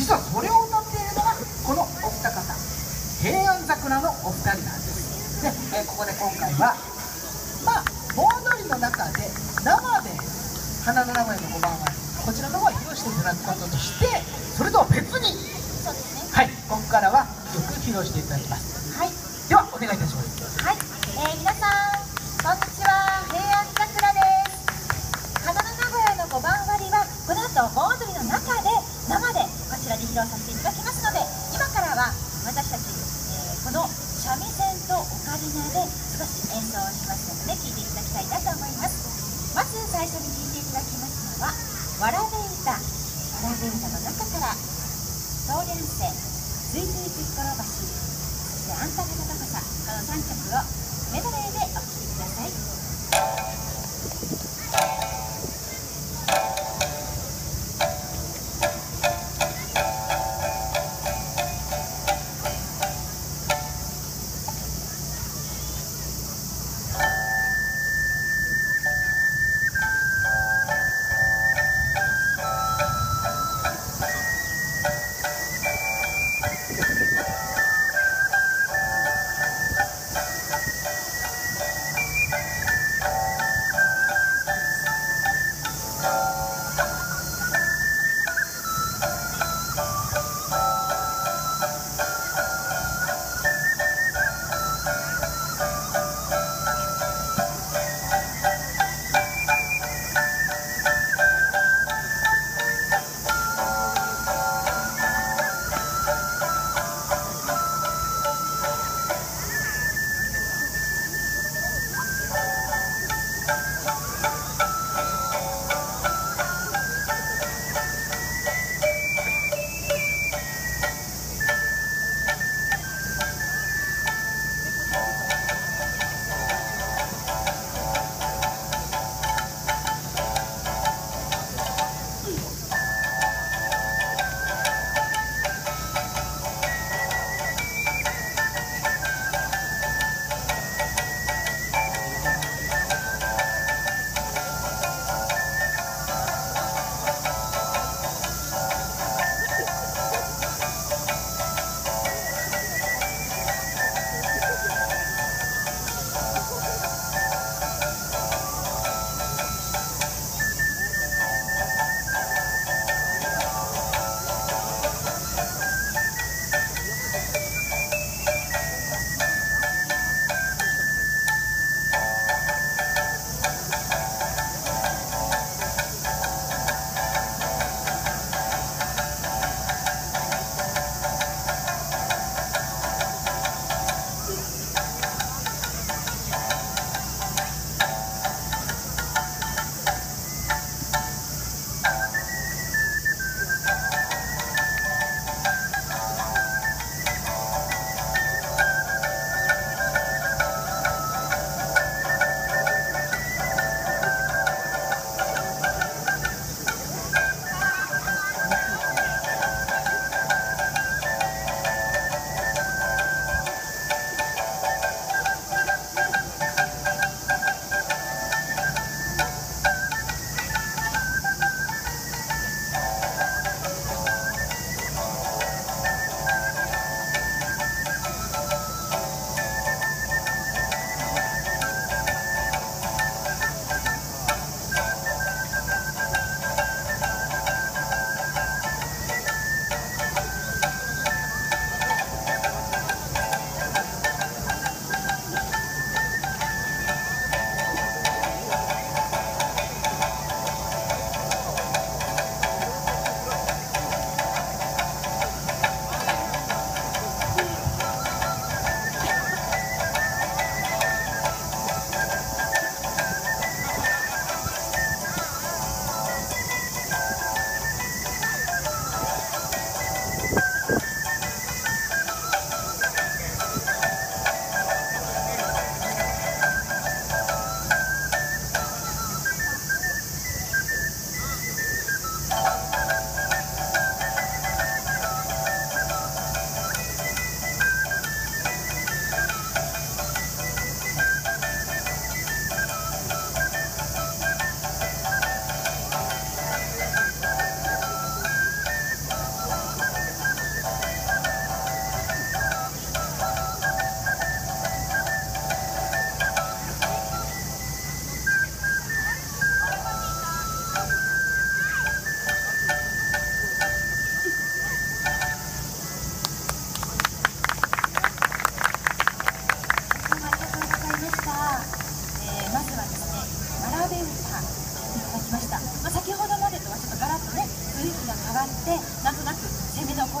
実はそれを歌っているのがこのお二方。平安桜のお二人なんですで、えここで今回はまあ盆踊りの中で生で花の名古屋の5番はこちらの方は披露していただくこととしてそれとは別に。そうですね。はい。ここからは曲披露していただきます。はい。ではお願いいたしますはい、えー、皆さんこんにちは平安桜です花の名古屋の5番割りはこの後盆踊りの中で生でこちらで披露させていただきますので今からは私たち、えーこの三味線とオカリナで少し演奏をしますので聴いていただきたいなと思いますまず最初に聴いていただきますのは「わらべ歌」「わらべ歌」の中から「総連生」「ずいずいずっころばし」そして「あんた方高さ」この3曲をメドレーでお聴きください。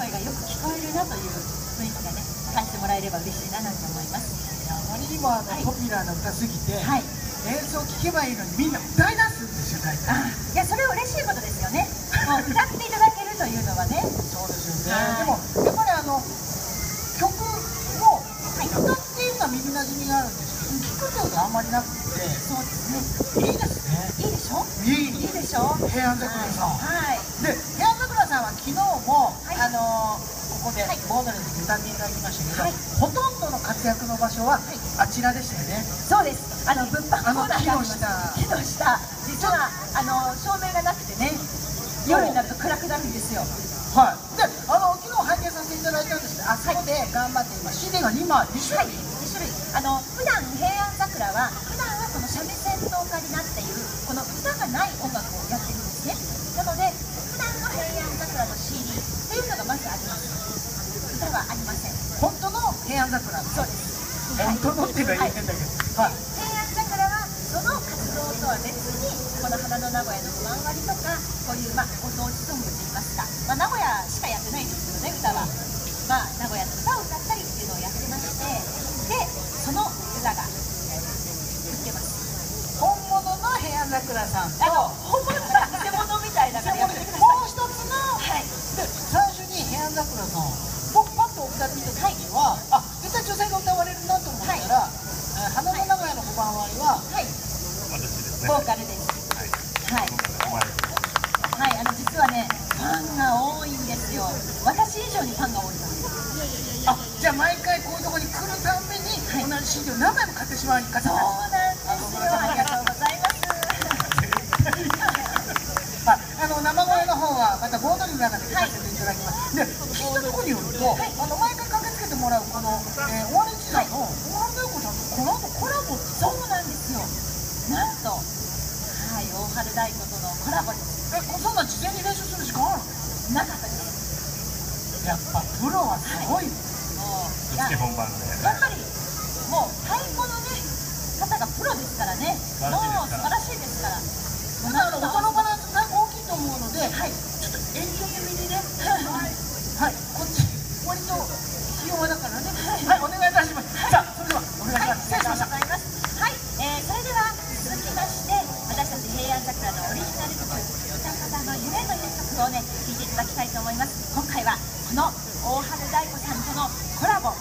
声がよく聞こえるなという雰囲気がね感じてもらえれば嬉しいななんて思います。あまりにもあの、はいポピュラーな歌すぎて、はい。演奏聴けばいいのにみんな歌い出すんですよ大体。あいやそれは嬉しいことですよね。もう歌っていただけるというのはね。そうですよね、はい。でもやっぱりあの曲も歌っていうのは耳なじみがあるんですけど聴くことはあんまりなくて。そうですね。いいですね。いいでしょ？いい。いいでしょ？平安桜さん、はい、はい。でさんは昨日も、はい。あのーここではい。ボードレスで歌っていただきましたけど、はい。ほとんどの活躍の場所はあちらでしたよね。そうです。あの物販コーナーがあります。木の下。木の下。実はあの照明がなくてね、夜になると暗くなるんですよ。はい。であの昨日拝見させていただいたんですけどあそこで頑張って今 CD が2枚2種はい、類、2種類。あの普段平安桜は普段はこの三味線とオカリナっていうこの歌がない音楽をやってるんですね。なので普段の平安桜の CD っていうのがまずあります。歌はありません。本当の平安桜そうです。本当のって言ってんだけど。はい、平安桜はその活動とは別にこの花の名古屋の5万割とかこういうまあご当地ソングといいますか、まあ、名古屋しかやってないんですけどね歌は、まあ、名古屋の歌を歌ったりっていうのをやってましてでその歌が売ってます本物の平安桜さんとあの本物が偽物みたいだからやめてくだもうさい一つのはいで最初に平安桜さん僕パッとお二人見た時には、あ絶対女性が歌われるなと思ったら、えー花の名古屋の5番割は、はい私ですね。ボーカルですはい。はいお前はい、あの実はね、ファンが多いんですよ。私以上にファンが多いです。あじゃあ毎回こういうところに来るたんびに、はい同じ CD を何枚も買ってしまう方そうなんですよ。ありがとうございます。ああの生声の方はまたボードリーの中で聞かせていただきます、で聞いたところによると、はいあの毎回駆けつけてもらうこの、えー、終わり時代の小原大子さんとこの後コラボってそうなんですよ。なんと、はい、大春太鼓とのコラボです。えそんな事前に練習する時間あるなかったです。やっぱプロはすごい、もう、ぶいやっつけ本番で。やっぱり、もう太鼓のね、方がプロですからね。もう素晴らしいですから。ただあの音のバランスが大きいと思うので、はい。遠距離ミニね、はい、はい、こっち、割と気温だからね、はい、はい、お願い。い。たします。じゃあ、それでは、お願い。します。失礼しました。はい、えー、それでは、続きまして、私たち平安桜のオリジナル曲、お歌方の夢のい。曲をね、聴い。てい。ただきたい。と思い。ます。今回は、この大春太鼓さんとのコラボ。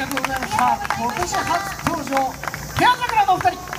ありがとうございました。今年初登場。ケア桜のお二人。